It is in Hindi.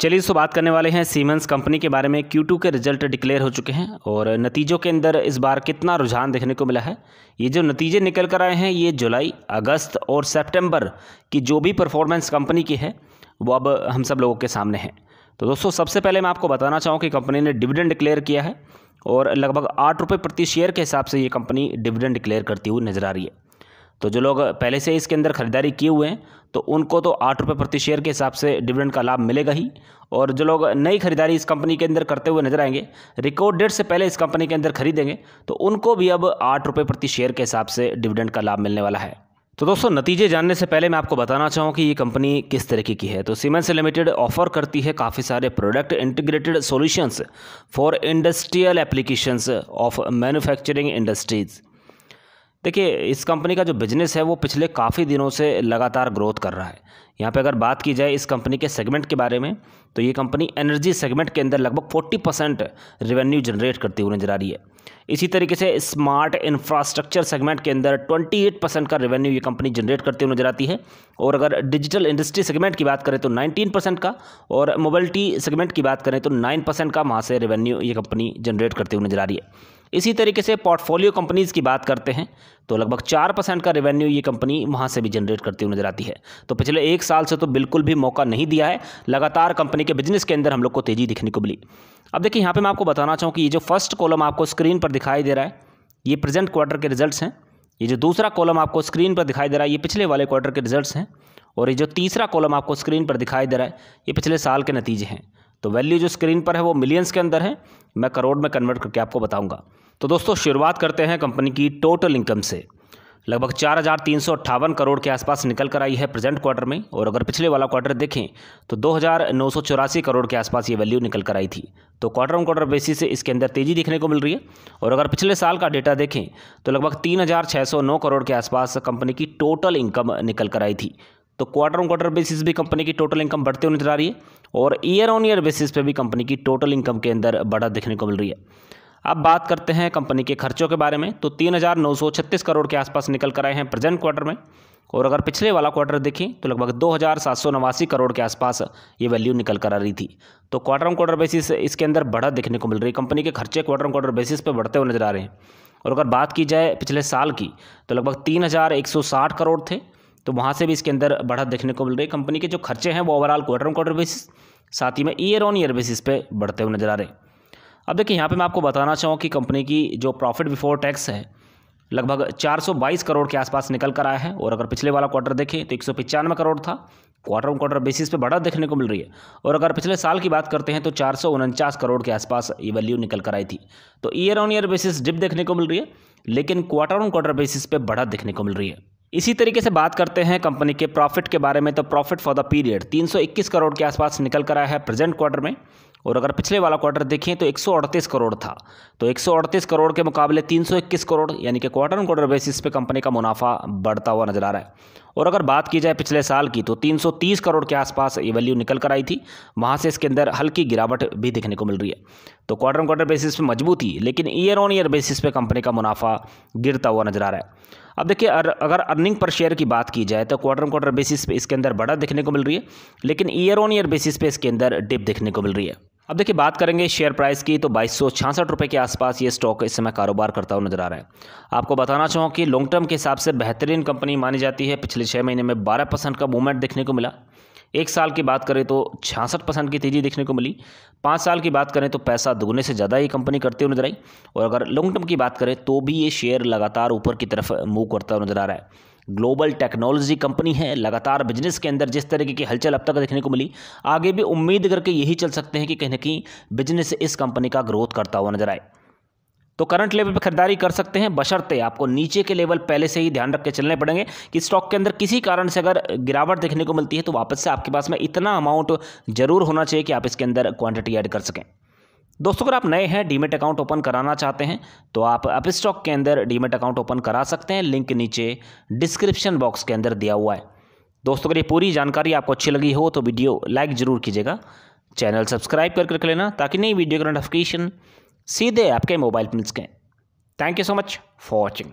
चलिए तो बात करने वाले हैं सीमेंस कंपनी के बारे में। Q2 के रिज़ल्ट डिक्लेयर हो चुके हैं और नतीजों के अंदर इस बार कितना रुझान देखने को मिला है। ये जो नतीजे निकल कर आए हैं, ये जुलाई, अगस्त और सितंबर की जो भी परफॉर्मेंस कंपनी की है, वो अब हम सब लोगों के सामने है। तो दोस्तों, सबसे पहले मैं आपको बताना चाहूँ कि कंपनी ने डिविडेंड डिक्लेयर किया है और लगभग आठ रुपये प्रति शेयर के हिसाब से ये कंपनी डिविडेंड डिक्लेयर करती हुई नज़र आ रही है। तो जो लोग पहले से इसके अंदर ख़रीदारी किए हुए हैं तो उनको तो आठ रुपये प्रति शेयर के हिसाब से डिविडेंड का लाभ मिलेगा ही। और जो लोग नई खरीदारी इस कंपनी के अंदर करते हुए नज़र आएँगे रिकॉर्ड डेट से पहले इस कंपनी के अंदर खरीदेंगे तो उनको भी अब आठ रुपये प्रति शेयर के हिसाब से डिविडेंड का लाभ मिलने वाला है। तो दोस्तों, नतीजे जानने से पहले मैं आपको बताना चाहूँ कि ये कंपनी किस तरीके की है। तो सीमेंस लिमिटेड ऑफ़र करती है काफ़ी सारे product integrated solutions for industrial applications of manufacturing industries देखिए, इस कंपनी का जो बिज़नेस है, वो पिछले काफ़ी दिनों से लगातार ग्रोथ कर रहा है। यहाँ पे अगर बात की जाए इस कंपनी के सेगमेंट के बारे में तो ये कंपनी एनर्जी सेगमेंट के अंदर लगभग 40 परसेंट रेवेन्यू जनरेट करती हुई नज़र आ रही है। इसी तरीके से स्मार्ट इंफ्रास्ट्रक्चर सेगमेंट के अंदर 28 परसेंट का रेवेन्यू ये कंपनी जनरेट करती हुई नज़र आती है। और अगर डिजिटल इंडस्ट्री सेगमेंट की बात करें तो 19 परसेंट का, और मोबिलिटी सेगमेंट की बात करें तो 9 परसेंट का वहाँ से रेवेन्यू ये कंपनी जनरेट करती हुई नज़र आ रही है। इसी तरीके से पोर्टफोलियो कंपनीज़ की बात करते हैं तो लगभग चार परसेंट का रेवेन्यू ये कंपनी वहाँ से भी जनरेट करती हुई नज़र आती है। तो पिछले एक साल से तो बिल्कुल भी मौका नहीं दिया है, लगातार कंपनी के बिज़नेस के अंदर हम लोग को तेज़ी दिखने को मिली। अब देखिए, यहाँ पर मैं आपको बताना चाहूँ कि ये जो फ़र्स्ट कॉलम आपको स्क्रीन पर दिखाई दे रहा है, ये प्रेजेंट क्वार्टर के रिजल्ट्स हैं। ये जो दूसरा कॉलम आपको स्क्रीन पर दिखाई दे रहा है, ये पिछले वाले क्वार्टर के रिजल्ट्स हैं। और ये जो तीसरा कॉलम आपको स्क्रीन पर दिखाई दे रहा है, ये पिछले साल के नतीजे हैं। तो वैल्यू जो स्क्रीन पर है वो मिलियंस के अंदर है। मैं करोड़ में कन्वर्ट करके आपको बताऊँगा। तो दोस्तों, शुरुआत करते हैं कंपनी की टोटल इनकम से। लगभग चार हज़ार तीन सौ अट्ठावन करोड़ के आसपास निकल कर आई है प्रेजेंट क्वार्टर में। और अगर पिछले वाला क्वार्टर देखें तो दो हज़ार नौ सौ चौरासी करोड़ के आसपास ये वैल्यू निकल कर आई थी। तो क्वार्टर ऑन क्वार्टर बेसिस से इसके अंदर तेज़ी दिखने को मिल रही है। और अगर पिछले साल का डेटा देखें तो लगभग तीन हज़ार छः सौ नौ करोड़ के आसपास कंपनी की टोटल इनकम निकल कर आई थी। तो क्वार्टर ऑन क्वार्टर बेसिस भी कंपनी की टोटल इनकम बढ़ते हुए नज़र आ रही है और ईयर ऑन ईयर बेसिस पे भी कंपनी की टोटल इनकम के अंदर बढ़त देखने को मिल रही है। अब बात करते हैं कंपनी के खर्चों के बारे में। तो तीन हज़ार नौ सौ छत्तीस करोड़ के आसपास निकल कर आए हैं प्रेजेंट क्वार्टर में और अगर पिछले वाला क्वार्टर देखें तो लगभग दो हज़ार सात सौ नवासी करोड़ के आसपास ये वैल्यू निकल कर आ रही थी। तो क्वार्टर ऑन क्वार्टर बेसिस इसके अंदर बढ़त देखने को मिल रही है। कंपनी के खर्चे क्वार्टर ऑन क्वार्टर बेसिस पे बढ़ते हुए नज़र आ रहे हैं। और अगर बात की जाए पिछले साल की तो लगभग तीन हज़ार एक सौ साठ करोड़ थे। तो वहाँ से भी इसके अंदर बढ़त देखने को मिल रही है। कंपनी के जो खर्चे हैं वो overall quarter on quarter basis साथ ही में ईयर ऑन ईयर बेसिस पे बढ़ते हुए नज़र आ रहे हैं। अब देखिए, यहाँ पे मैं आपको बताना चाहूँ कि कंपनी की जो प्रॉफिट बिफोर टैक्स है, लगभग 422 करोड़ के आसपास निकल कर आया है। और अगर पिछले वाला क्वार्टर देखें तो एक करोड़ था। क्वार्टर ऑन क्वार्टर बेसिस पे बढ़त देखने को मिल रही है। और अगर पिछले साल की बात करते हैं तो चार सौ उनचास करोड़ के आसपास ये वैल्यू निकल कर आई थी। तो year on year basis dip देखने को मिल रही है, लेकिन क्वार्टर ऑन क्वार्टर बेसिस पे बढ़त देखने को मिल रही है। इसी तरीके से बात करते हैं कंपनी के प्रॉफिट के बारे में। तो profit for the period 321 crore के आसपास निकल कर आया है प्रेजेंट क्वार्टर में। और अगर पिछले वाला क्वार्टर देखें तो एक सौ अड़तीस करोड़ था। तो एक सौ अड़तीस करोड़ के मुकाबले 321 करोड़, यानी कि क्वार्टर ऑन क्वार्टर बेसिस पे कंपनी का मुनाफा बढ़ता हुआ नज़र आ रहा है। और अगर बात की जाए पिछले साल की तो 330 करोड़ के आसपास ये वैल्यू निकल कर आई थी। वहाँ से इसके अंदर हल्की गिरावट भी देखने को मिल रही है। तो क्वार्टर क्वार्टर बेसिस पे मजबूती, लेकिन ईयर ऑन ईयर बेसिस पे कंपनी का मुनाफा गिरता हुआ नज़र आ रहा है। अब देखिए अगर अर्निंग पर शेयर की बात की जाए तो क्वार्टर क्वार्टर बेसिस पे इसके अंदर बढ़त देखने को मिल रही है, लेकिन ईयर ऑन ईयर बेसिस पे इसके अंदर डिप देखने को मिल रही है। अब देखिए, बात करेंगे शेयर प्राइस की तो बाईस सौ छियासठ रुपये के आसपास ये स्टॉक इस समय कारोबार करता हुआ नज़र आ रहा है। आपको बताना चाहूँ कि लॉन्ग टर्म के हिसाब से बेहतरीन कंपनी मानी जाती है। पिछले छः महीने में बारह परसेंट का मूवमेंट देखने को मिला। एक साल की बात करें तो छियासठ परसेंट की तेज़ी देखने को मिली। पाँच साल की बात करें तो पैसा दुगने से ज़्यादा ये कंपनी करते हुए नज़र आई। और अगर लॉन्ग टर्म की बात करें तो भी ये शेयर लगातार ऊपर की तरफ़ मूव करता हुआ नज़र आ रहा है। ग्लोबल टेक्नोलॉजी कंपनी है। लगातार बिज़नेस के अंदर जिस तरीके की हलचल अब तक देखने को मिली, आगे भी उम्मीद करके यही चल सकते हैं कि कहीं ना कहीं बिज़नेस इस कंपनी का ग्रोथ करता हुआ नज़र आए। तो करंट लेवल पर खरीदारी कर सकते हैं। बशर्ते आपको नीचे के लेवल पहले से ही ध्यान रख के चलने पड़ेंगे कि स्टॉक के अंदर किसी कारण से अगर गिरावट देखने को मिलती है तो वापस से आपके पास में इतना अमाउंट ज़रूर होना चाहिए कि आप इसके अंदर क्वांटिटी ऐड कर सकें। दोस्तों, अगर आप नए हैं, डीमेट अकाउंट ओपन कराना चाहते हैं तो आप अप स्टॉक के अंदर डीमेट अकाउंट ओपन करा सकते हैं। लिंक नीचे डिस्क्रिप्शन बॉक्स के अंदर दिया हुआ है। दोस्तों, अगर ये पूरी जानकारी आपको अच्छी लगी हो तो वीडियो लाइक ज़रूर कीजिएगा। चैनल सब्सक्राइब करके रख लेना, ताकि नई वीडियो का नोटिफिकेशन सीधे आपके मोबाइल पर मिल सकें। Thank you so much for watching